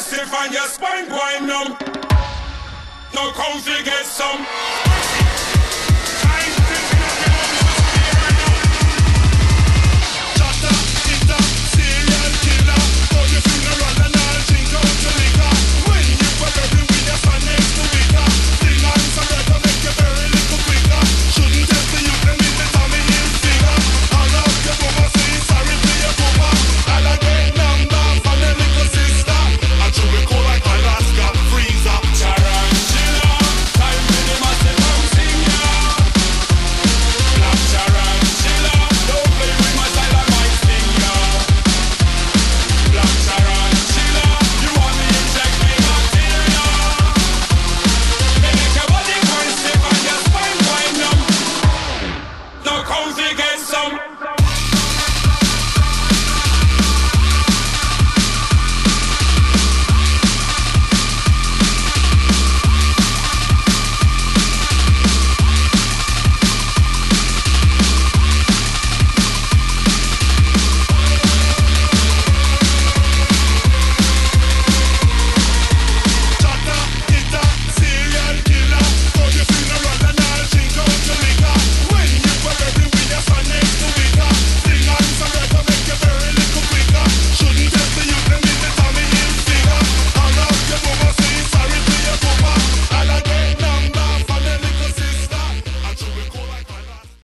stiff and your spine going numb. No comfy get some.